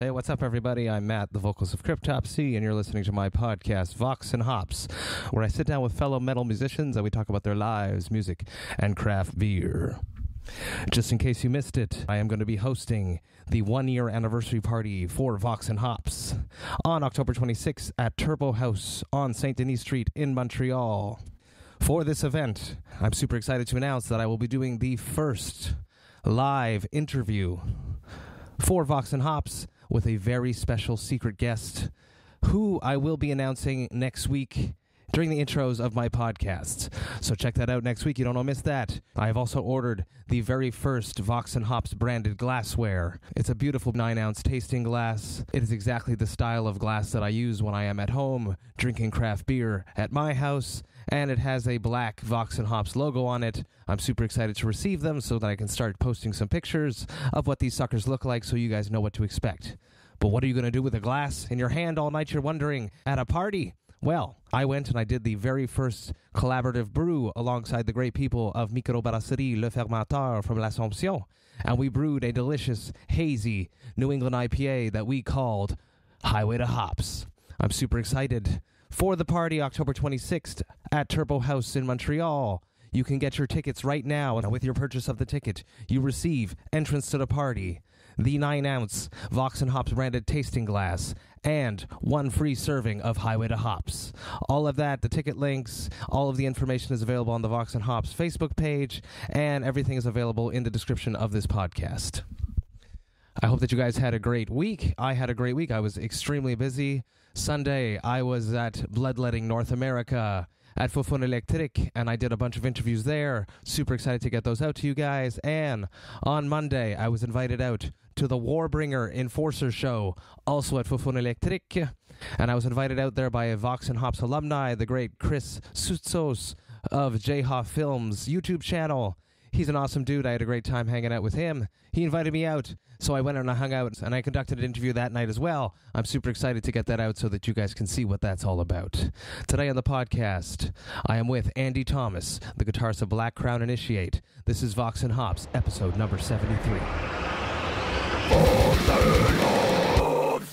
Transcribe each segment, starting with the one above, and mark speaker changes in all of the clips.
Speaker 1: Hey, what's up, everybody? I'm Matt, the vocals of Cryptopsy, and you're listening to my podcast, Vox and Hops, where I sit down with fellow metal musicians and we talk about their lives, music, and craft beer. Just in case you missed it, I am going to be hosting the one year anniversary party for Vox and Hops on October 26th at Turbo Haüs on St. Denis Street in Montreal. For this event, I'm super excited to announce that I will be doing the first live interview for Vox and Hops with a very special secret guest who I will be announcing next week during the intros of my podcasts. So check that out next week. You don't want to miss that. I have also ordered the very first Vox and Hops branded glassware. It's a beautiful 9 ounce tasting glass. It is exactly the style of glass that I use when I am at home drinking craft beer at my house. And it has a black Vox and Hops logo on it. I'm super excited to receive them so that I can start posting some pictures of what these suckers look like so you guys know what to expect. But what are you going to do with a glass in your hand all night, you're wondering, at a party? Well, I went and I did the very first collaborative brew alongside the great people of Microbrasserie Le Fermentor from L'Assomption. And we brewed a delicious, hazy New England IPA that we called Highway to Hops. I'm super excited for the party October 26th at Turbo Haüs in Montreal. You can get your tickets right now, and with your purchase of the ticket, you receive entrance to the party, the 9 ounce Vox and Hops branded tasting glass, and one free serving of Highway to Hops. All of that, the ticket links, all of the information is available on the Vox and Hops Facebook page, and everything is available in the description of this podcast. I hope that you guys had a great week. I had a great week. I was extremely busy. Sunday, I was at Bloodletting North America at Foufounes Electric, and I did a bunch of interviews there. Super excited to get those out to you guys. And on Monday, I was invited out to the Warbringer Enforcer Show, also at Foufounes Electric. And I was invited out there by a Vox and Hops alumni, the great Chris Soutsos of Jhoff Films YouTube channel. He's an awesome dude. I had a great time hanging out with him. He invited me out, so I went and I hung out and I conducted an interview that night as well. I'm super excited to get that out so that you guys can see what that's all about. Today on the podcast, I am with Andy Thomas, the guitarist of Black Crown Initiate. This is Vox and Hops, episode number 73.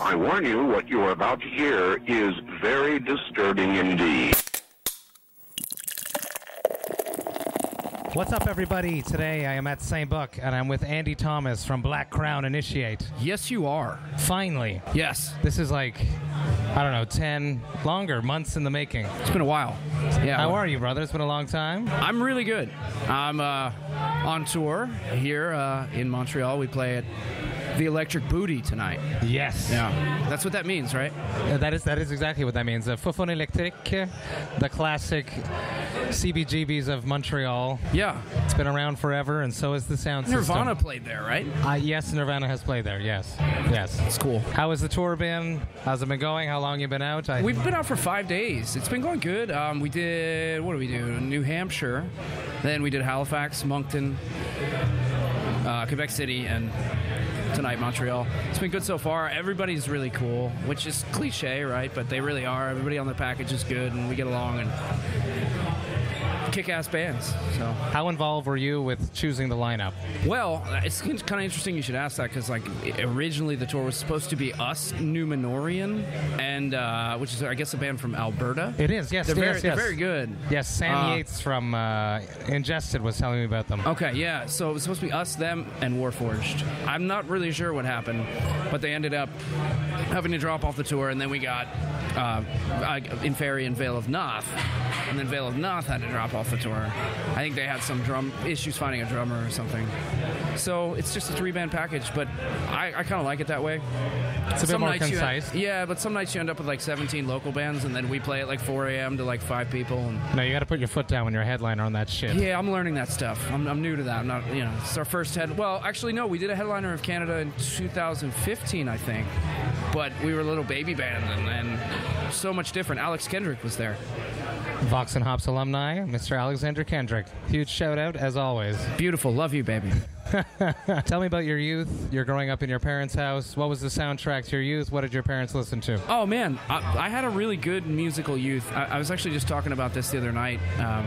Speaker 2: I warn you, what you are about to hear is very disturbing indeed.
Speaker 1: What's up, everybody? Today I am at St. Bock and I'm with Andy Thomas from Black Crown Initiate.
Speaker 3: Yes, you are.
Speaker 1: Finally,
Speaker 3: Yes.
Speaker 1: this is like, I don't know, 10 longer months in the making.
Speaker 3: It's been a while. Yeah.
Speaker 1: How are you, brother? It's been a long time.
Speaker 3: I'm really good. I'm uh, on tour here uh, in Montreal. We play at the Electric Booty tonight.
Speaker 1: Yes.
Speaker 3: Yeah. That's what that means, right?
Speaker 1: Uh, that is that is exactly what that means. Uh, Foufounes Electric, the classic CBGBs of Montreal.
Speaker 3: Yeah.
Speaker 1: It's been around forever, and so is the sound system.
Speaker 3: Nirvana
Speaker 1: system.
Speaker 3: played there, right?
Speaker 1: Uh, yes, Nirvana has played there. Yes, yes.
Speaker 3: It's cool.
Speaker 1: How has the tour been? How's it been going? How long you been out? I,
Speaker 3: We've been out for five days. It's been going good. Um, we did, what did we do? New Hampshire. Then we did Halifax, Moncton, uh, Quebec City, and tonight Montreal. It's been good so far. Everybody's really cool, which is cliche, right? But they really are. Everybody on the package is good, and we get along and kick-ass bands. So,
Speaker 1: How involved were you with choosing the lineup?
Speaker 3: well, it's kind of interesting you should ask that because, like, originally the tour was supposed to be us, Numenorean, and uh, which is, I guess, a band from Alberta.
Speaker 1: It is. Yes,
Speaker 3: They're
Speaker 1: yes,
Speaker 3: very,
Speaker 1: yes.
Speaker 3: they're very good.
Speaker 1: Yes, Sam
Speaker 3: Uh,
Speaker 1: Yates from uh, Ingested was telling me about them.
Speaker 3: Okay, yeah. So it was supposed to be us, them, and Warforged. I'm not really sure what happened, but they ended up having to drop off the tour, and then we got uh, Inferi and Vale of Pnath, and then Vale of Pnath had to drop off the tour. I think they had some drum issues finding a drummer or something. So it's just a three band package, but I, I kind of like it that way.
Speaker 1: It's a bit
Speaker 3: Some
Speaker 1: more concise.
Speaker 3: yeah, but some nights you end up with like 17 local bands, and then we play at like 4 a.m. to like five people, and
Speaker 1: No, you got to put your foot down when you're a headliner on that shit.
Speaker 3: yeah, I'm learning that stuff. I'm, I'm new to that. I'm not, you know, it's our first head. Well, actually, no, we did a headliner of Canada in 2015, I think. But we were a little baby band and, and so much different. Alex Kendrick was there.
Speaker 1: Vox and Hops alumni, Mr. Alexander Kendrick. Huge shout out as always.
Speaker 3: Beautiful. Love you, baby.
Speaker 1: Tell me about your youth. You're growing up in your parents' house. What was the soundtrack to your youth? What did your parents listen to?
Speaker 3: Oh man, I, I had a really good musical youth. I, I was actually just talking about this the other night. Um,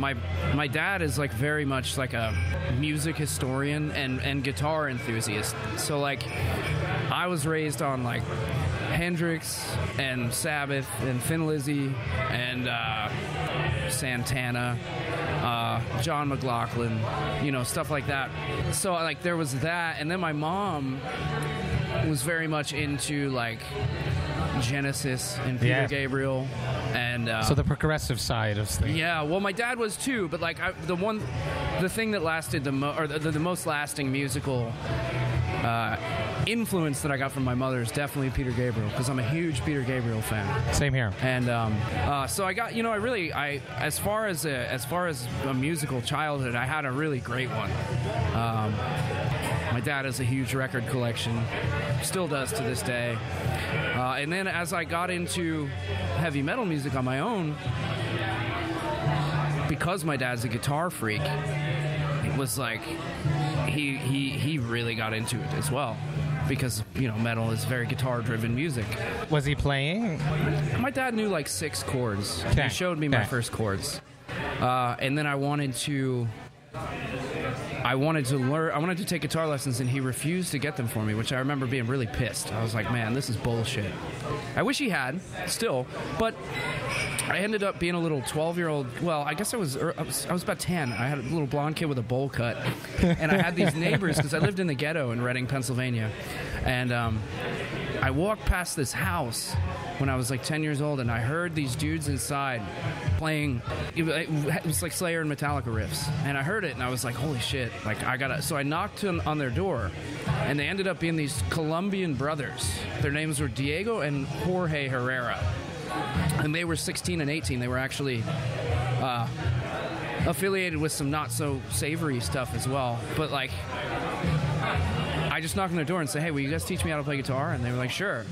Speaker 3: my my dad is like very much like a music historian and and guitar enthusiast. So like, I was raised on like Hendrix and Sabbath and Thin Lizzy and uh, Santana, uh, John McLaughlin, you know, stuff like that. So like there was that, and then my mom was very much into like Genesis and Peter
Speaker 4: Yeah.
Speaker 3: Gabriel, and uh,
Speaker 4: So the progressive side of things.
Speaker 3: yeah, well, my dad was too, but like I, the one, the thing that lasted the mo- or the, the, the most lasting musical uh, influence that I got from my mother is definitely Peter Gabriel because I'm a huge Peter Gabriel fan,
Speaker 4: Same here.
Speaker 3: and um, uh, so I got you know I really I as far as a, as far as a musical childhood I had a really great one. Um, my dad has a huge record collection, still does to this day. Uh, and then as I got into heavy metal music on my own, because my dad's a guitar freak, it was like he he he really got into it as well. Because you know, metal is very guitar-driven music.
Speaker 4: Was he playing?
Speaker 3: My dad knew like six chords.
Speaker 4: Okay.
Speaker 3: He showed me my first chords, uh, and then I wanted to. I wanted to learn. I wanted to take guitar lessons, and he refused to get them for me, which I remember being really pissed. I was like, "Man, this is bullshit." I wish he had still, but I ended up being a little twelve-year-old. Well, I guess I was, er, I was. I was about ten. I had a little blonde kid with a bowl cut, and I had these neighbors because I lived in the ghetto in Reading, Pennsylvania, and um, I walked past this house when I was like 10 years old, and I heard these dudes inside playing. It was like Slayer and Metallica riffs, and I heard it, and I was like, "Holy shit!" Like I gotta. So I knocked on, their door, and they ended up being these Colombian brothers. Their names were Diego and Jorge Herrera, and they were 16 and 18. They were actually uh, affiliated with some not so savory stuff as well, but like. I just knocked on their door and said, "Hey, will you guys teach me how to play guitar?" And they were like, "Sure."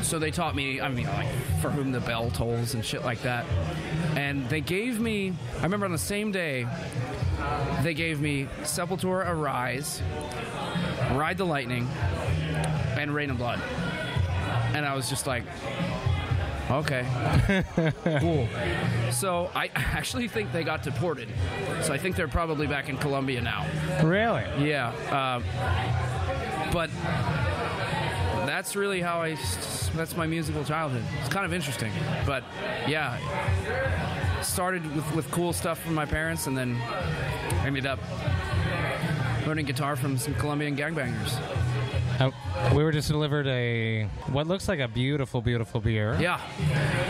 Speaker 3: So they taught me, I mean, like, for whom the bell tolls and shit like that. And they gave me, I remember on the same day, they gave me Sepultura Arise, Ride the Lightning, and Reign in Blood. And I was just like, okay, cool. So I actually think they got deported. So I think they're probably back in Colombia now.
Speaker 4: Really?
Speaker 3: Yeah, uh, but that's really how I. That's my musical childhood. It's kind of interesting, but yeah, started with, with cool stuff from my parents, and then ended up learning guitar from some Colombian gangbangers.
Speaker 4: Uh, we were just delivered a what looks like a beautiful, beautiful beer.
Speaker 3: Yeah,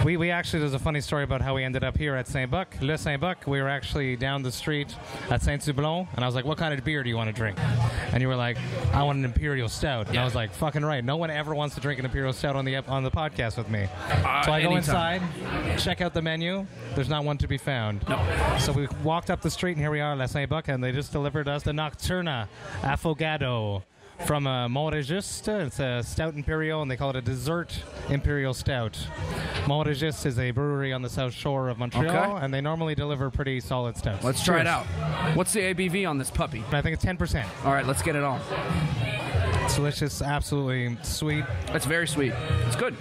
Speaker 4: We, we actually, there's a funny story about how we ended up here at Saint Bock, Le Saint Bock. We were actually down the street at Saint Houblon, and I was like, "What kind of beer do you want to drink?" And you were like, "I want an imperial stout." And I was like, "Fucking right! No one ever wants to drink an imperial stout on the on the podcast with me."
Speaker 3: Uh,
Speaker 4: so I go inside, check out the menu. There's not one to be found.
Speaker 3: No.
Speaker 4: So we walked up the street, and here we are, at Le Saint Bock, and they just delivered us the Nocturna Affogato. From uh, MonsRegius. It's a stout imperial, and they call it a dessert imperial stout. MonsRegius is a brewery on the south shore of Montreal,
Speaker 3: Okay.
Speaker 4: and they normally deliver pretty solid stouts.
Speaker 3: let's try it
Speaker 4: Cheers.
Speaker 3: out. What's the ABV on this puppy?
Speaker 4: I think it's 10%.
Speaker 3: All right, let's get it on.
Speaker 4: It's delicious, absolutely sweet.
Speaker 3: It's very sweet. It's good.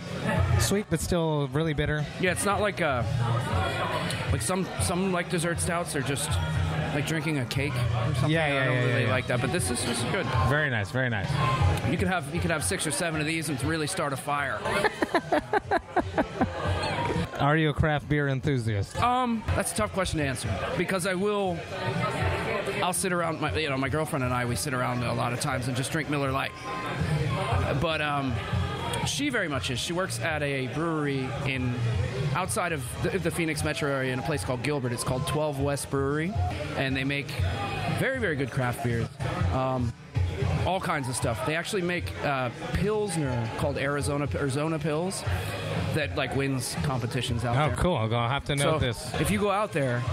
Speaker 4: Sweet, but still really bitter.
Speaker 3: Yeah, it's not like uh like some some like dessert stouts are just like drinking a cake or something.
Speaker 4: Yeah, yeah,
Speaker 3: I don't
Speaker 4: yeah,
Speaker 3: really
Speaker 4: yeah, yeah.
Speaker 3: like that, but this is this is good.
Speaker 4: Very nice, very nice.
Speaker 3: You could have you could have six or seven of these and really start a fire.
Speaker 4: Are you a craft beer enthusiast?
Speaker 3: Um, that's a tough question to answer because I will. I'll sit around. My, you know, my girlfriend and I we sit around a lot of times and just drink Miller Lite. But um, she very much is. She works at a brewery in outside of the, the Phoenix metro area in a place called Gilbert. It's called 12 West Brewery, and they make very very good craft beers. Um, all kinds of stuff. They actually make uh, pilsner called Arizona Arizona Pils that like wins competitions out
Speaker 4: Oh,
Speaker 3: there.
Speaker 4: cool. I'm going to have to
Speaker 3: So
Speaker 4: this.
Speaker 3: if you go out there,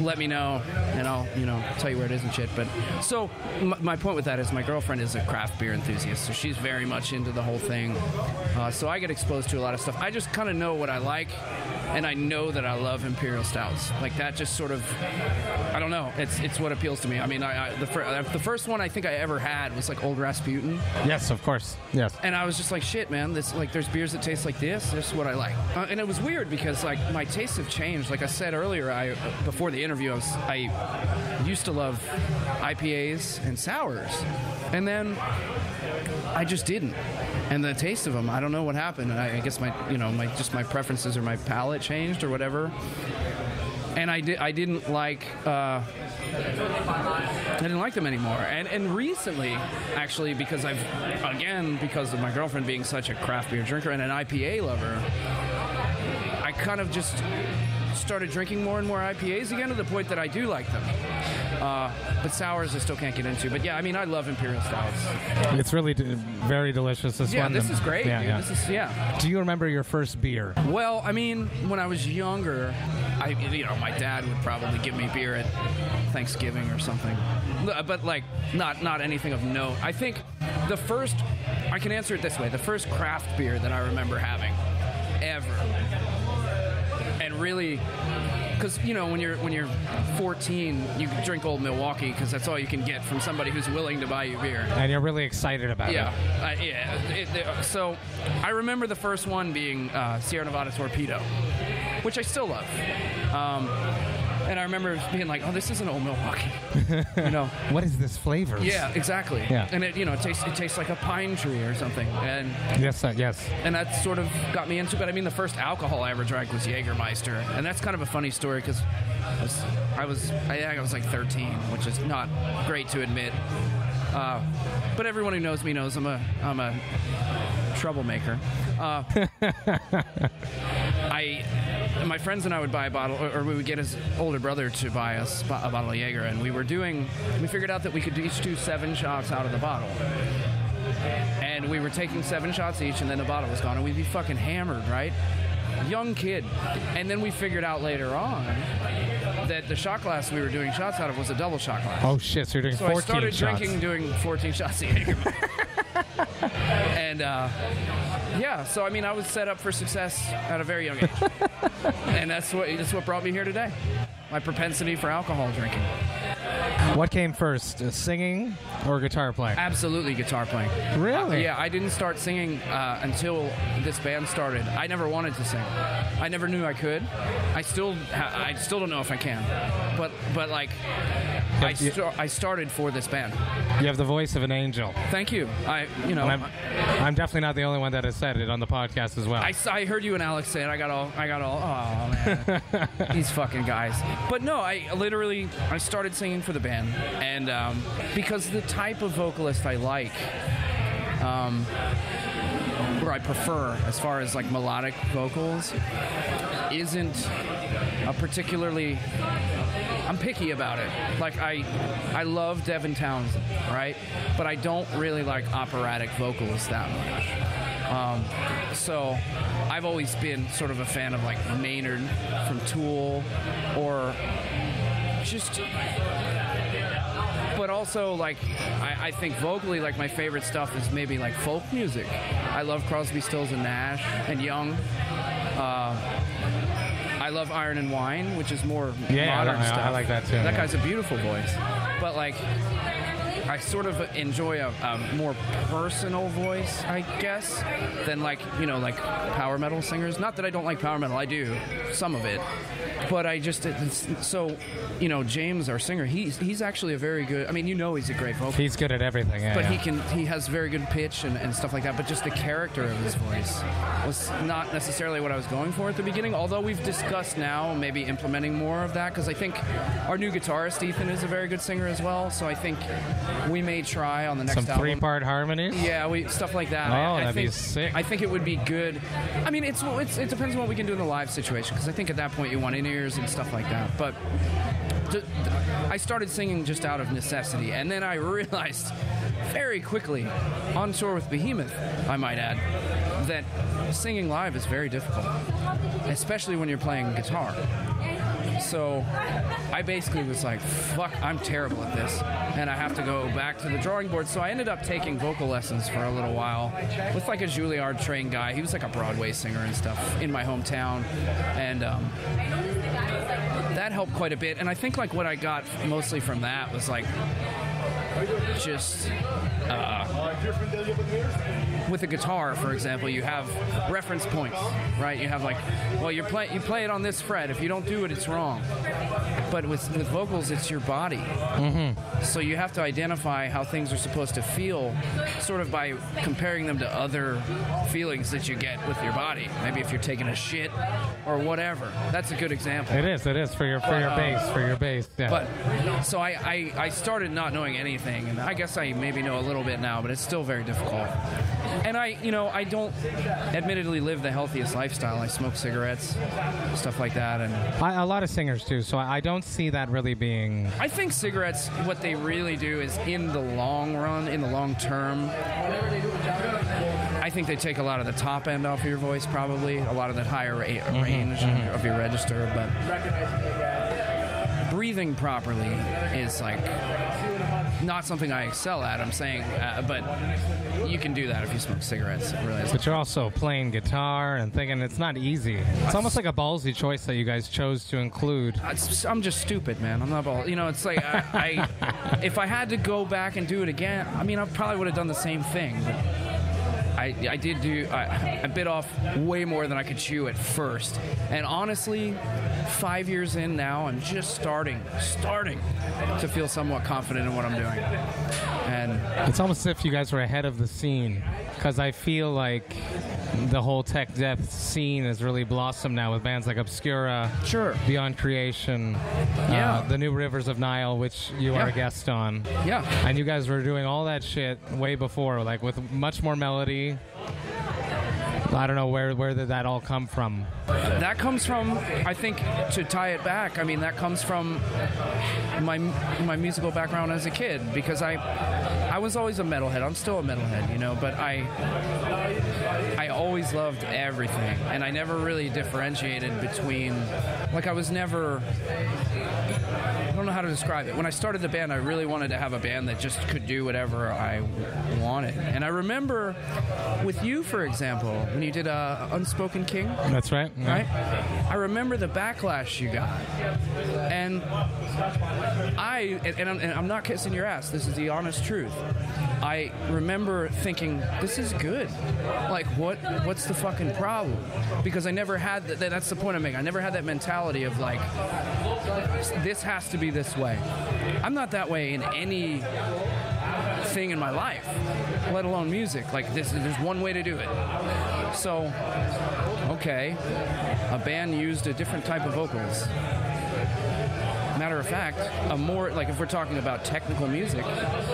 Speaker 3: let me know, and I'll you know tell you where it is and shit. But so m- my point with that is my girlfriend is a craft beer enthusiast, so she's very much into the whole thing. Uh, so I get exposed to a lot of stuff. I just kind of know what I like, and I know that I love imperial stouts. Like that, just sort of, I don't know. It's it's what appeals to me. I mean, I, I the fir- the first one I think I ever had was like Old Rasputin.
Speaker 4: Yes, of course. Yes.
Speaker 3: And I was just like, shit, man. This like, there's beers that taste like this. This is what I like. Uh, and it was weird because like my tastes have changed. Like I said earlier, I before the interview, I, was, I used to love IPAs and sours, and then I just didn't. And the taste of them, I don't know what happened. I, I guess my, you know, my just my preferences or my palate changed or whatever. And I did. I didn't like. Uh, I didn't like them anymore. And and recently, actually, because I've again because of my girlfriend being such a craft beer drinker and an IPA lover, I kind of just started drinking more and more IPAs again to the point that I do like them. Uh, but sours I still can't get into. But yeah, I mean, I love imperial stouts.
Speaker 4: It's really d- very delicious. This
Speaker 3: Yeah,
Speaker 4: one.
Speaker 3: this is great.
Speaker 4: Yeah,
Speaker 3: dude.
Speaker 4: yeah.
Speaker 3: This is yeah.
Speaker 4: Do you remember your first beer?
Speaker 3: Well, I mean, when I was younger, I you know my dad would probably give me beer at Thanksgiving or something, but like not not anything of note. I think the first I can answer it this way: the first craft beer that I remember having ever, and really. Because you know when you're when you're 14, you drink Old Milwaukee because that's all you can get from somebody who's willing to buy you beer.
Speaker 4: And you're really excited about
Speaker 3: Yeah,
Speaker 4: it.
Speaker 3: uh, yeah. It, it- so I remember the first one being uh, Sierra Nevada Torpedo, which I still love. Um, and I remember being like, "Oh, this isn't Old Milwaukee," you know.
Speaker 4: What is this flavor?
Speaker 3: Yeah, exactly.
Speaker 4: Yeah.
Speaker 3: And it, you know, it tastes it tastes like a pine tree or something, and
Speaker 4: Yes. Uh, yes.
Speaker 3: and that sort of got me into it. I mean, the first alcohol I ever drank was Jägermeister, and that's kind of a funny story because I was, I was, I think I was like 13, which is not great to admit. Uh, but everyone who knows me knows I'm a, I'm a troublemaker. Uh, I, my friends and I would buy a bottle, or, or we would get his older brother to buy us a bottle of Jaeger, and we were doing, we figured out that we could each do seven shots out of the bottle and we were taking seven shots each, and then the bottle was gone, and we'd be fucking hammered, right? Young kid, and then we figured out later on that the shot glass we were doing shots out of was a double shot glass.
Speaker 4: Oh shit! So you're doing
Speaker 3: so
Speaker 4: 14
Speaker 3: I started
Speaker 4: shots.
Speaker 3: drinking, doing 14 shots of Jaeger. and uh, yeah, so I mean, I was set up for success at a very young age, and that's what that's what brought me here today. My propensity for alcohol drinking.
Speaker 4: What came first, uh, singing or guitar playing?
Speaker 3: Absolutely, guitar playing.
Speaker 4: Really?
Speaker 3: Uh, yeah, I didn't start singing uh, until this band started. I never wanted to sing. I never knew I could. I still, ha- I still don't know if I can. But, but like, I, sta- I started for this band.
Speaker 4: You have the voice of an angel.
Speaker 3: Thank you. I you know
Speaker 4: I'm, I'm definitely not the only one that has said it on the podcast as well.
Speaker 3: I, I heard you and Alex say it. I got all, I got all, oh man, these fucking guys. But no, I literally, I started singing for the band, and um, because the type of vocalist I like, um, or I prefer, as far as like melodic vocals, isn't a particularly. I'm picky about it. Like I, I love Devin Townsend, right? But I don't really like operatic vocals that much. Um, so I've always been sort of a fan of like Maynard from Tool or just but also like I, I think vocally like my favorite stuff is maybe like folk music. I love crosby stills and nash and young. Uh, i love iron and wine which is more
Speaker 4: Yeah, I
Speaker 3: modern
Speaker 4: li- I
Speaker 3: stuff.
Speaker 4: like that too,
Speaker 3: that
Speaker 4: yeah.
Speaker 3: guy's a beautiful voice. But like I sort of enjoy a, a more personal voice, I guess, than like you know like power metal singers. Not that I don't like power metal, I do some of it, but I just it's, so you know James, our singer, he's he's actually a very good. I mean, you know, he's a great vocalist.
Speaker 4: He's good at everything. Yeah,
Speaker 3: But
Speaker 4: yeah.
Speaker 3: he can he has very good pitch and, and stuff like that. But just the character of his voice was not necessarily what I was going for at the beginning. Although we've discussed now maybe implementing more of that because I think our new guitarist Ethan is a very good singer as well. So I think we may try on the next
Speaker 4: Some
Speaker 3: album.
Speaker 4: three-part harmonies.
Speaker 3: Yeah, we stuff like that.
Speaker 4: Oh,
Speaker 3: I, I
Speaker 4: that'd be
Speaker 3: think,
Speaker 4: sick.
Speaker 3: I think it would be good. I mean, it's, it's it depends on what we can do in the live situation because I think at that point you want in ears and stuff like that. But I started singing just out of necessity, and then I realized very quickly, on tour with Behemoth, I might add, that singing live is very difficult, especially when you're playing guitar. So I basically was like, fuck, I'm terrible at this. And I have to go back to the drawing board. So I ended up taking vocal lessons for a little while with like a Juilliard trained guy. He was like a Broadway singer and stuff in my hometown. And um, that helped quite a bit. And I think like what I got mostly from that was like just uh, with a guitar, for example, you have reference points, right? You have like, well, you play you play it on this fret. If you don't do it, it's wrong. But with with vocals, it's your body.
Speaker 4: Mm-hmm.
Speaker 3: So you have to identify how things are supposed to feel, sort of by comparing them to other feelings that you get with your body. Maybe if you're taking a shit or whatever. That's a good example.
Speaker 4: It is. It is for your for your
Speaker 3: Uh,
Speaker 4: bass for your bass. Yeah.
Speaker 3: But so I, I, I started not knowing anything, and I guess I maybe know a little bit now, but it's still very difficult. And I, you know, I don't admittedly live the healthiest lifestyle. I smoke cigarettes, stuff like that, and
Speaker 4: I, a lot of singers do. So I, I don't see that really being.
Speaker 3: I think cigarettes, what they really do is in the long run, in the long term, I think they take a lot of the top end off of your voice, probably, a lot of that higher ra- mm-hmm, range mm-hmm. of your register, but breathing properly is like not something I excel at. I'm saying, uh, but you can do that if you smoke cigarettes. Really.
Speaker 4: But you're also playing guitar and thinking it's not easy. It's almost like a ballsy choice that you guys chose to include.
Speaker 3: I'm just stupid, man. I'm not ball. You know, it's like I, I, if I had to go back and do it again, I mean, I probably would have done the same thing. But I, I did do. I, I bit off way more than I could chew at first, and honestly, five years in now, I'm just starting, starting to feel somewhat confident in what I'm doing. And
Speaker 4: It's almost as if you guys were ahead of the scene because I feel like the whole tech death scene has really blossomed now with bands like Obscura,
Speaker 3: sure,
Speaker 4: Beyond Creation,
Speaker 3: Yeah.
Speaker 4: uh, the New Rivers of Nihil, which you are a guest on.
Speaker 3: yeah.
Speaker 4: And you guys were doing all that shit way before, like with much more melody. I don't know where where did that all come from.
Speaker 3: That comes from, I think, to tie it back. I mean, that comes from my my musical background as a kid because I I was always a metalhead. I'm still a metalhead, you know, but I I always loved everything, and I never really differentiated between. Like, I was never. I don't know how to describe it. When I started the band, I really wanted to have a band that just could do whatever I wanted. And I remember with you, for example, when you did uh, Unspoken King,
Speaker 4: That's right. Yeah.
Speaker 3: right? I remember the backlash you got, and I and, and, I'm, and I'm not kissing your ass. This is the honest truth. I remember thinking, this is good. Like, what? What's the fucking problem? Because I never had that. That's the point I'm making. I never had that mentality of like, this has to be this way. I'm not that way in any thing in my life, let alone music. Like this, there's one way to do it. So, okay, a band used a different type of vocals. Matter of fact, a more like if we're talking about technical music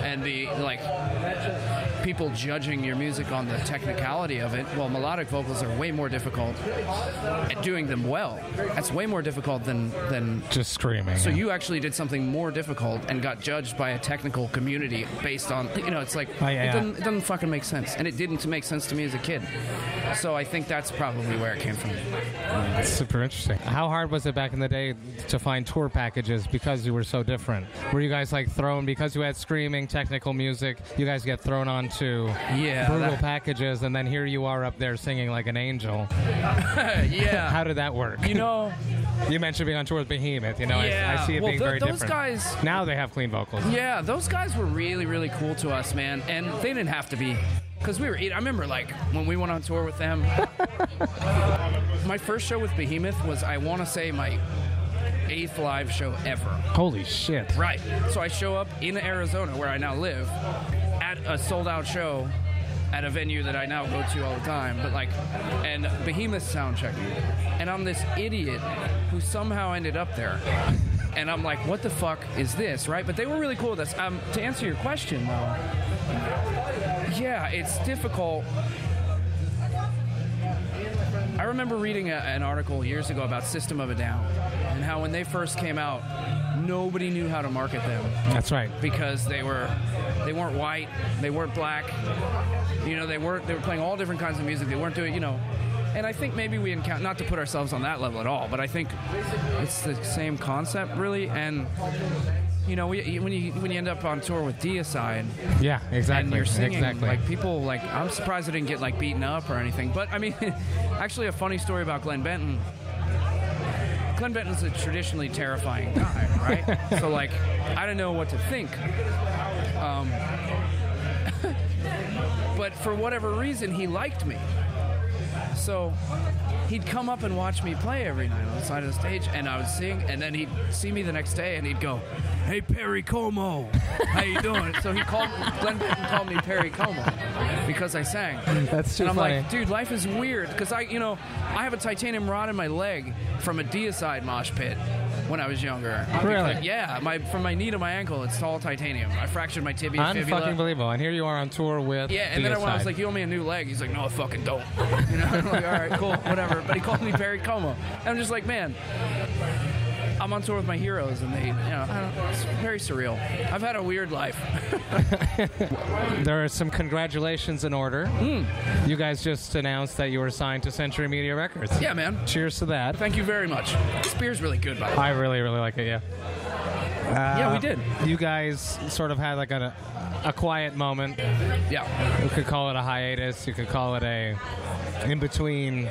Speaker 3: and the like people judging your music on the technicality of it, well, melodic vocals are way more difficult at doing them well. That's way more difficult than than
Speaker 4: Just screaming.
Speaker 3: so you actually did something more difficult and got judged by a technical community based on you know it's like
Speaker 4: Oh, yeah,
Speaker 3: it, doesn't, it doesn't fucking make sense and it didn't make sense to me as a kid so i think that's probably where it came from
Speaker 4: That's super interesting. How hard was it back in the day to find tour packages because you were so different? Were you guys like thrown because you had screaming technical music? You guys get thrown onto
Speaker 3: Yeah,
Speaker 4: brutal
Speaker 3: that-
Speaker 4: packages, and then here you are up there singing like an angel.
Speaker 3: yeah
Speaker 4: How did that work?
Speaker 3: you know
Speaker 4: You mentioned being on tour with Behemoth. You know, I,
Speaker 3: Yeah.
Speaker 4: I see it
Speaker 3: Well,
Speaker 4: being
Speaker 3: th-
Speaker 4: very
Speaker 3: those
Speaker 4: different.
Speaker 3: guys-
Speaker 4: now they have clean vocals.
Speaker 3: yeah those guys were really really cool to us man and they didn't have to be because we were i remember like when we went on tour with them my first show with behemoth was i want to say my eighth live show ever
Speaker 4: Holy shit!
Speaker 3: Right. So I show up in Arizona, where I now live, a sold out show at a venue that I now go to all the time. But like, and Behemoth sound. And I'm this idiot who somehow ended up there. And I'm like, what the fuck is this, right? But they were really cool with us. Um, to answer your question, though, yeah, it's difficult. I remember reading a, an article years ago about System of a Down and how when they first came out, nobody knew how to market them
Speaker 4: That's right.
Speaker 3: because they were they weren't white, they weren't black, you know, they weren't they were playing all different kinds of music. They weren't doing, you know. And I think maybe we encounter not to put ourselves on that level at all, but I think it's the same concept really. And you know, when you when you end up on tour with Deicide,
Speaker 4: Yeah, exactly.
Speaker 3: and you're singing
Speaker 4: exactly.
Speaker 3: like people like I'm surprised I didn't get like beaten up or anything. But I mean, actually, a funny story about Glenn Benton. Glenn Benton's a traditionally terrifying guy, right? so like, I don't know what to think. Um, but for whatever reason, he liked me. so he'd come up and watch me play every night on the side of the stage, and I would sing, and then he'd see me the next day, and he'd go, "Hey Perry Como, how you doing?" so he called Glenn Benton called me Perry Como because I sang.
Speaker 4: That's too
Speaker 3: and I'm
Speaker 4: funny.
Speaker 3: like, dude, life is weird because I, you know, I have a titanium rod in my leg from a deicide mosh pit when I was younger.
Speaker 4: Really?
Speaker 3: Because- yeah, my from my knee to my ankle, it's all titanium. I fractured my tibia, fibula.
Speaker 4: Unfucking believable. And here you are on tour with.
Speaker 3: Yeah, and then when I was like, "You owe me a new leg," he's like, "No, I fucking don't." You know, I'm like, "All right, cool, whatever." But he called me Perry Como, and I'm just like, "Man, I'm on tour with my heroes, and they, you know, I don't, it's very surreal. I've had a weird life."
Speaker 4: There are some congratulations in order.
Speaker 3: Hmm.
Speaker 4: You guys just announced that you were signed to Century Media Records.
Speaker 3: yeah, man.
Speaker 4: Cheers to that.
Speaker 3: Thank you very much. This beer's really good, by the way.
Speaker 4: I really, really like it, yeah.
Speaker 3: yeah, we did.
Speaker 4: You guys sort of had like a, a quiet moment.
Speaker 3: Yeah,
Speaker 4: You could call it a hiatus. You could call it a in between.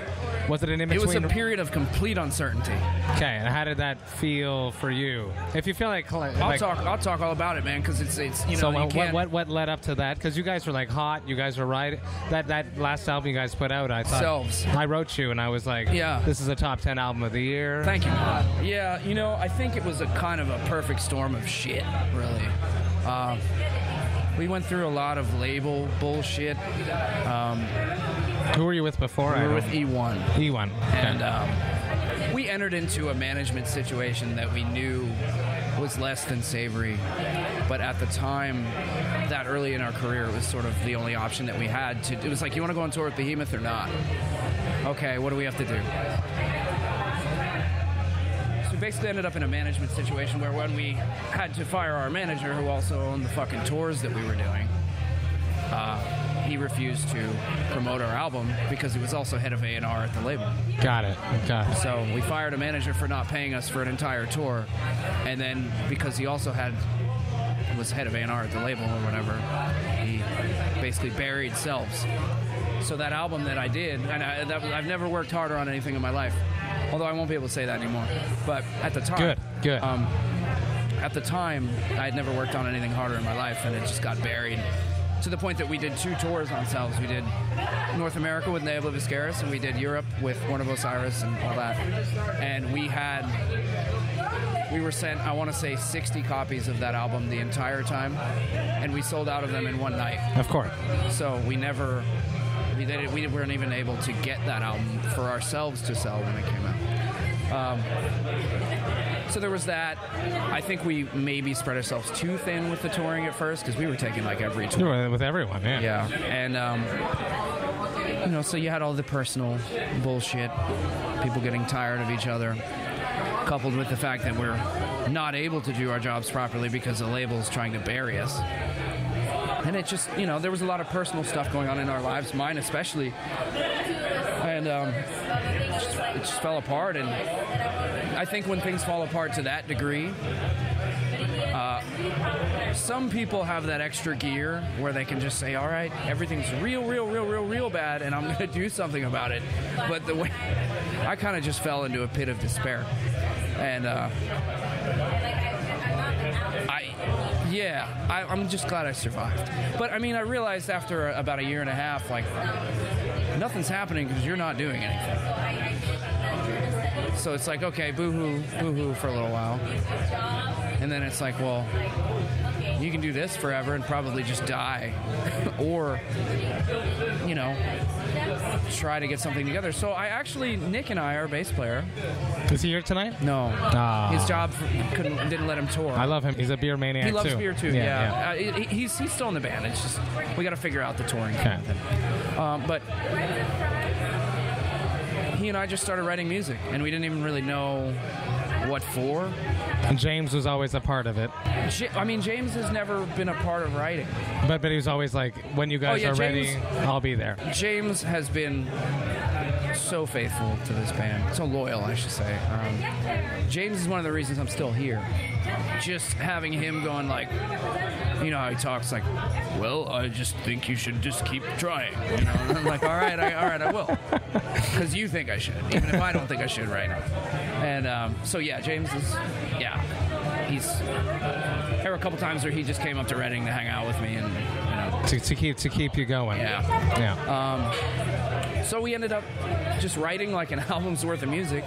Speaker 4: Was it an in between?
Speaker 3: it was a period of complete uncertainty.
Speaker 4: Okay, and how did that feel for you? If you feel like,
Speaker 3: I'll talk. I'll talk all about it, man, because it's it's you know
Speaker 4: so
Speaker 3: you
Speaker 4: what,
Speaker 3: can't.
Speaker 4: what what led up to that? Because you guys were like hot. You guys were right. That that last album you guys put out, I thought
Speaker 3: Selves.
Speaker 4: I wrote you, and I was like,
Speaker 3: Yeah.
Speaker 4: this is a top ten album of the year.
Speaker 3: Thank you. man. Yeah, you know, I think it was a kind of a perfect storm of shit, really. Uh, we went through a lot of label bullshit.
Speaker 4: Who were you with before?
Speaker 3: We
Speaker 4: I
Speaker 3: were with E1,
Speaker 4: E1.
Speaker 3: and um, we entered into a management situation that we knew was less than savory. But at the time, that early in our career, it was sort of the only option that we had. To it was like, you want to go on tour with Behemoth or not? Okay, what do we have to do? So we basically ended up in a management situation where when we had to fire our manager, who also owned the fucking tours that we were doing, uh, he refused to promote our album because he was also head of A&R at the label.
Speaker 4: Got it. Got it.
Speaker 3: So we fired a manager for not paying us for an entire tour, and then because he also had was head of A&R at the label or whatever, he basically buried Selves. So that album that I did, and I, that, I've never worked harder on anything in my life, although I won't be able to say that anymore. But at the time,
Speaker 4: Good, good.
Speaker 3: Um, at the time, I had never worked on anything harder in my life, and it just got buried to the point that we did two tours on Selves. We did North America with Nebula Viscaris, and we did Europe with Born of Osiris and all that. And we had, we were sent, I want to say, 60 copies of that album the entire time, and we sold out of them in one night.
Speaker 4: Of course.
Speaker 3: So we never, we, did, we weren't even able to get that album for ourselves to sell when it came out. Um, so there was that. I think we maybe spread ourselves too thin with the touring at first because we were taking like every tour.
Speaker 4: were with everyone, yeah.
Speaker 3: Yeah, and um, you know, so you had all the personal bullshit, people getting tired of each other, coupled with the fact that we're not able to do our jobs properly because the label's trying to bury us. And it just, you know, there was a lot of personal stuff going on in our lives, mine especially, and um, it, just, it just fell apart. And I think when things fall apart to that degree, some people have that extra gear where they can just say, all right, everything's real, real, real, real, real bad, and I'm going to do something about it. But the way I kind of just fell into a pit of despair. And, uh, I, yeah, I, I'm just glad I survived. But I mean, I realized after about a year and a half, like, nothing's happening because you're not doing anything. So it's like, okay, boo hoo, boo hoo for a little while. And then it's like, well, you can do this forever and probably just die. or, you know, try to get something together. So I actually, Nick and I, our bass player,
Speaker 4: Is he here tonight?
Speaker 3: no,
Speaker 4: Ah.
Speaker 3: his job couldn't didn't let him tour.
Speaker 4: I love him. He's a beer maniac
Speaker 3: he loves
Speaker 4: too.
Speaker 3: beer too. Yeah, Uh, he- he's he's still in the band. It's just we got to figure out the touring.
Speaker 4: Okay.
Speaker 3: Um, but he and I just started writing music, and we didn't even really know what for.
Speaker 4: And James was always a part of it,
Speaker 3: Ja- I mean, James has never been a part of writing.
Speaker 4: but but he was always like, when you oh, guys
Speaker 3: Oh, yeah,
Speaker 4: are ready, I'll be there.
Speaker 3: James has been so faithful to this band, so loyal, I should say. Um, James is one of the reasons I'm still here. Just having him going like, you know how he talks like, well, I just think you should just keep trying. You know, and I'm like, all right, I, all right, I will, because you think I should, even if I don't think I should right now. And um, so yeah, James is, yeah, he's. There were a couple times where he just came up to Reading to hang out with me, and you know,
Speaker 4: To, to keep to keep you going.
Speaker 3: yeah.
Speaker 4: Yeah.
Speaker 3: So we ended up just writing like an album's worth of music.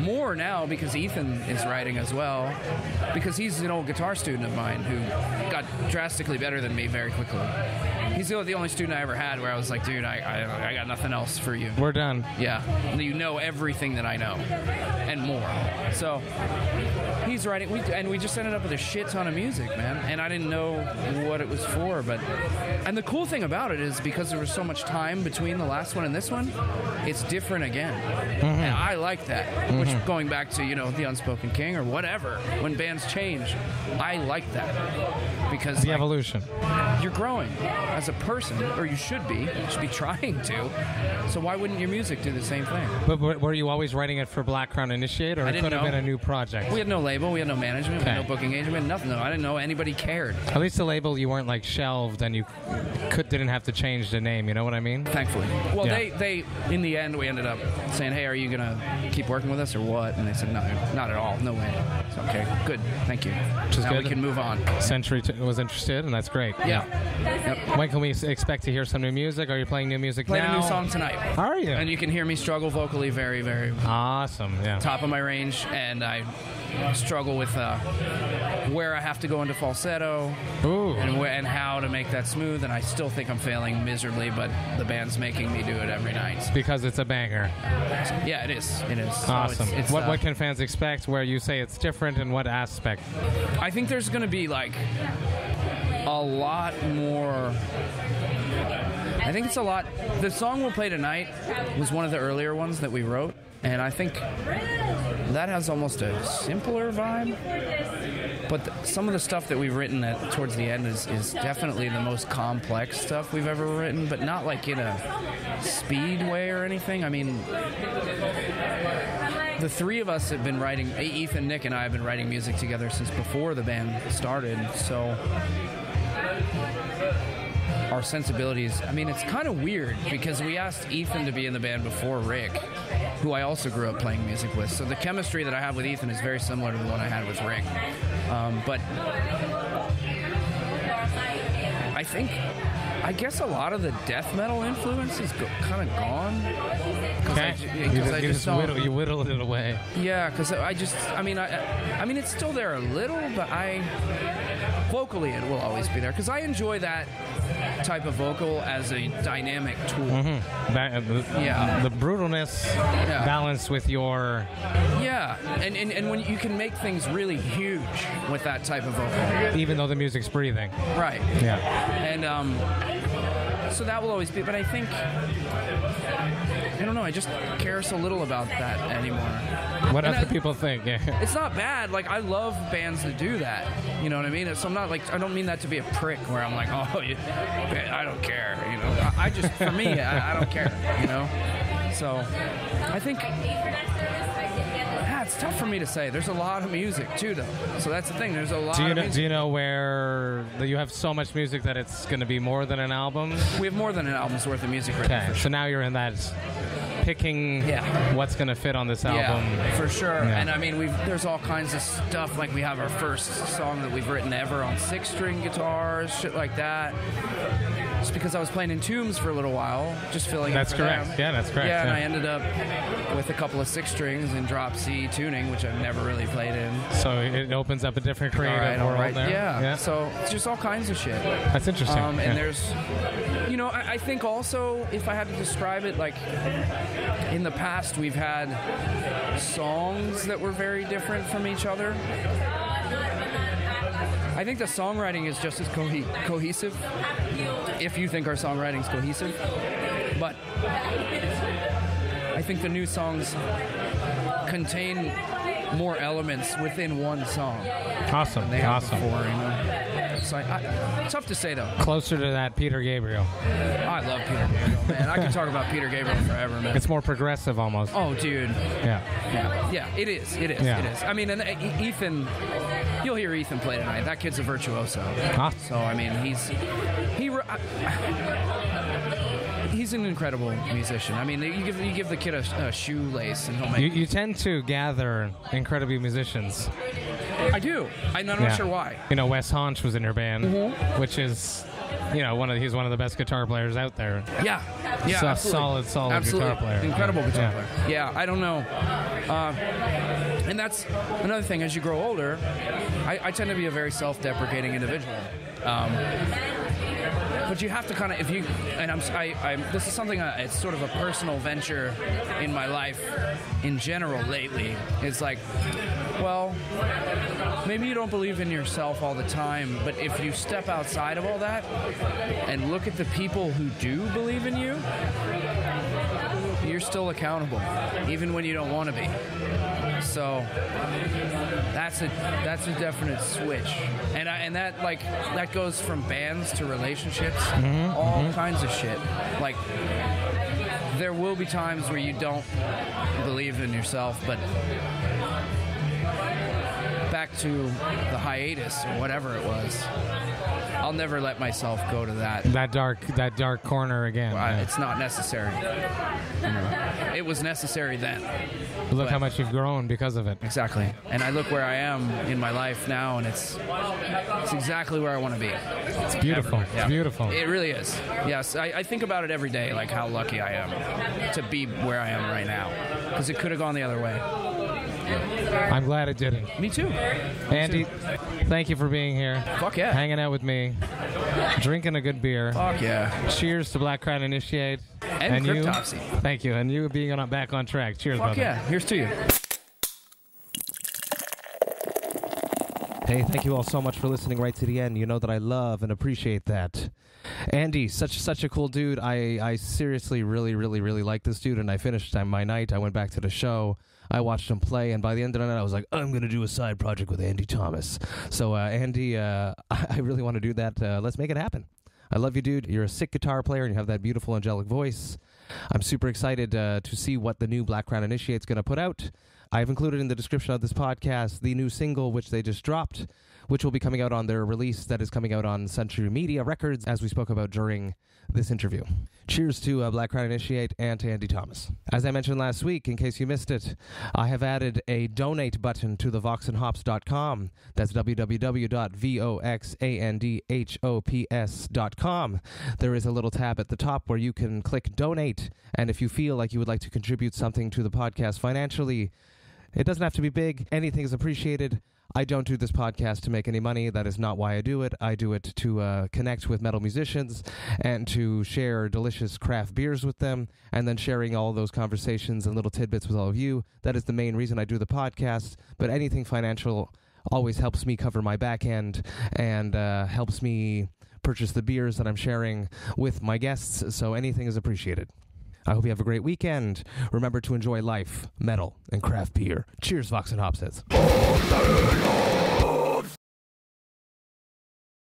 Speaker 3: More now because Ethan is writing as well, because he's an old guitar student of mine who got drastically better than me very quickly. He's the only student I ever had where I was like, dude, I, I, I got nothing else for you.
Speaker 4: We're done.
Speaker 3: Yeah, you know everything that I know, and more. So he's writing, we, and we just ended up with a shit ton of music, man. And I didn't know what it was for, but and the cool thing about it is because there was so much time between the last one and this one, it's different again, mm-hmm. and I like that. Mm-hmm. Which going back to you know the Unspoken King or whatever, when bands change, I like that because
Speaker 4: The
Speaker 3: like,
Speaker 4: evolution.
Speaker 3: you're growing as a person, or you should be. You should be trying to. So why wouldn't your music do the same thing?
Speaker 4: But w- were you always writing it for Black Crown Initiate, or it could have been a new project?
Speaker 3: We had no label, we had no management, we had no booking agent, we had nothing. I didn't know anybody cared.
Speaker 4: At least the label you weren't like shelved and you could didn't have to change the name. You know what I mean?
Speaker 3: Thankfully. Well,
Speaker 4: Yeah.
Speaker 3: they, they, in the end, we ended up saying, hey, are you going to keep working with us or what? And they said, no, not at all. No way. So, okay, good. Thank you.
Speaker 4: is
Speaker 3: now we can move on.
Speaker 4: Century t- was interested, and that's great.
Speaker 3: Yeah. Yep.
Speaker 4: When can we s- expect to hear some new music? Are you playing new music
Speaker 3: Played
Speaker 4: now?
Speaker 3: a new song tonight.
Speaker 4: Are you?
Speaker 3: And you can hear me struggle vocally very, very
Speaker 4: awesome. Yeah.
Speaker 3: top of my range, and I struggle with uh, where I have to go into falsetto
Speaker 4: Ooh.
Speaker 3: and where, and how to make that smooth. And I still think I'm failing miserably, but the band's making me do it every night.
Speaker 4: Because it's a banger.
Speaker 3: Yeah, it is. It is. So
Speaker 4: Awesome.
Speaker 3: it's- it's,
Speaker 4: what
Speaker 3: uh,
Speaker 4: what can fans expect? Where you say it's different in what aspect?
Speaker 3: I think there's going to be like a lot more. I think it's a lot. The song we'll play tonight was one of the earlier ones that we wrote, and I think that has almost a simpler vibe. But th- some of the stuff that we've written at, towards the end is, is definitely the most complex stuff we've ever written, but not like in a speed way or anything. I mean, the three of us have been writing ethan nick and i have been writing music together since before the band started so our sensibilities i mean it's kind of weird because we asked ethan to be in the band before rick who i also grew up playing music with so the chemistry that i have with ethan is very similar to the one i had with rick um, but i think I guess a lot of the death metal influence is go- kind of gone. I
Speaker 4: Okay. just,
Speaker 3: I
Speaker 4: you
Speaker 3: just
Speaker 4: just whittle, you whittled it away.
Speaker 3: yeah, because I just, I mean, I, I mean, it's still there a little, but I, vocally, it will always be there because I enjoy that type of vocal as a dynamic tool.
Speaker 4: Ba- uh, the,
Speaker 3: Yeah.
Speaker 4: the brutalness
Speaker 3: Yeah.
Speaker 4: balanced with your
Speaker 3: Yeah, and, and and when you can make things really huge with that type of vocal,
Speaker 4: even though the music's breathing.
Speaker 3: right?
Speaker 4: Yeah.
Speaker 3: And um, so that will always be. But I think, I don't know. I just care so little about that anymore.
Speaker 4: What
Speaker 3: And
Speaker 4: other
Speaker 3: I-
Speaker 4: people think? Yeah.
Speaker 3: it's not bad. Like I love bands that do that. You know what I mean? So I'm not like I don't mean that to be a prick where I'm like, oh, you, I don't care. You know, I, I just for me, I, I don't care. You know, so I think. Yeah, it's tough for me to say. There's a lot of music too, though. So that's the thing. There's a lot
Speaker 4: Do you
Speaker 3: of
Speaker 4: know?
Speaker 3: music.
Speaker 4: Do you know where that you have so much music that it's going to be more than an album?
Speaker 3: we have more than an album's worth of music written.
Speaker 4: Okay, so now you're in that picking
Speaker 3: Yeah.
Speaker 4: what's going to fit on this album.
Speaker 3: Yeah, for sure.
Speaker 4: Yeah.
Speaker 3: And I mean, we've there's all kinds of stuff. Like we have our first song that we've written ever on six-string guitars, shit like that. Just because I was playing in Tombs for a little while, just filling. in
Speaker 4: That's correct.
Speaker 3: them.
Speaker 4: Yeah, that's correct,
Speaker 3: Yeah, and
Speaker 4: yeah.
Speaker 3: I ended up with a couple of six strings in drop C tuning, which I've never really played in.
Speaker 4: So it opens up a different creative
Speaker 3: all right, all
Speaker 4: world
Speaker 3: right.
Speaker 4: there.
Speaker 3: Yeah. So it's just all kinds of shit.
Speaker 4: that's interesting.
Speaker 3: Um, and
Speaker 4: Yeah.
Speaker 3: there's, you know, I, I think also if I had to describe it, like in the past we've had songs that were very different from each other. I think the songwriting is just as cohe- cohesive. If you think our songwriting is cohesive, but I think the new songs contain more elements within one song.
Speaker 4: awesome. Awesome.
Speaker 3: before, you know. So I, I, tough to say though.
Speaker 4: Closer to that Peter Gabriel.
Speaker 3: I love Peter Gabriel, man. I could talk about Peter Gabriel forever, man.
Speaker 4: It's more progressive almost.
Speaker 3: oh, dude.
Speaker 4: Yeah.
Speaker 3: Yeah, yeah, it is. It is.
Speaker 4: Yeah.
Speaker 3: It is. I mean, and uh, E- Ethan, you'll hear Ethan play tonight. That kid's a virtuoso.
Speaker 4: Awesome.
Speaker 3: So I mean, he's he. I- He's an incredible musician. I mean, you give you give the kid a, a shoelace and he'll make.
Speaker 4: You, you tend to gather incredible musicians.
Speaker 3: I do. I'm not
Speaker 4: Yeah.
Speaker 3: sure why.
Speaker 4: You know, Wes Hauch was in your band,
Speaker 3: Mm-hmm.
Speaker 4: which is you know, one of he's one of the best guitar players out there.
Speaker 3: Yeah, yeah,
Speaker 4: So-
Speaker 3: absolutely.
Speaker 4: solid, solid
Speaker 3: absolutely.
Speaker 4: guitar player.
Speaker 3: Incredible guitar
Speaker 4: Yeah.
Speaker 3: player. Yeah, I don't know. Uh, and that's another thing. As you grow older, I, I tend to be a very self-deprecating individual. Um, but you have to kind of, if you, and I'm, I, I'm, this is something. Uh, it's sort of a personal venture in my life, in general. Lately, it's like, well, maybe you don't believe in yourself all the time, but if you step outside of all that and look at the people who do believe in you, you're still accountable, even when you don't want to be. So that's a that's a definite switch, and I, and that like that goes from bands to relationships, mm-hmm. all mm-hmm. kinds of shit. Like there will be times where you don't believe in yourself, but back to the hiatus or whatever it was. I'll never let myself go to that.
Speaker 4: That dark, that dark corner again.
Speaker 3: I-
Speaker 4: yeah.
Speaker 3: It's not necessary. It was necessary then.
Speaker 4: Look
Speaker 3: but-
Speaker 4: how much you've grown because of it.
Speaker 3: Exactly. And I look where I am in my life now, and it's it's exactly where I want to be.
Speaker 4: It's beautiful. It's beautiful.
Speaker 3: It really is. Yes, I, I think about it every day, like how lucky I am to be where I am right now, because it could have gone the other way.
Speaker 4: I'm glad it didn't.
Speaker 3: Me too.
Speaker 4: Andy, thank you for being here,
Speaker 3: Fuck yeah.
Speaker 4: hanging out with me, drinking a good beer.
Speaker 3: Fuck yeah.
Speaker 4: Cheers to Black Crown Initiate.
Speaker 3: And
Speaker 4: you,
Speaker 3: Cryptopsy.
Speaker 4: thank you, and you being on back on track. Cheers,
Speaker 3: Fuck
Speaker 4: brother.
Speaker 3: yeah. Here's to you.
Speaker 1: Hey, thank you all so much for listening right to the end. You know that I love and appreciate that. Andy, such such a cool dude. I, I seriously really really really like this dude and I finished my night. I went back to the show. I watched him play and by the end of the night I was like, I'm going to do a side project with Andy Thomas. So uh, Andy, uh, I really want to do that. Uh, let's make it happen. I love you, dude. You're a sick guitar player and you have that beautiful angelic voice. I'm super excited uh, to see what the new Black Crown Initiate's going to put out. I've included in the description of this podcast the new single which they just dropped, which will be coming out on their release that is coming out on Century Media Records, as we spoke about during this interview. Cheers to uh, Black Crown Initiate and to Andy Thomas. As I mentioned last week, in case you missed it, I have added a donate button to the voxandhops.com. That's www.voxandhops.com. There is a little tab at the top where you can click donate, and if you feel like you would like to contribute something to the podcast financially, it doesn't have to be big. Anything is appreciated. I don't do this podcast to make any money. That is not why I do it. I do it to uh, connect with metal musicians and to share delicious craft beers with them, and then sharing all those conversations and little tidbits with all of you. That is the main reason I do the podcast. But anything financial always helps me cover my back end and uh, helps me purchase the beers that I'm sharing with my guests. So anything is appreciated. I hope you have a great weekend. Remember to enjoy life, metal, and craft beer. Cheers, Vox and Hopsets.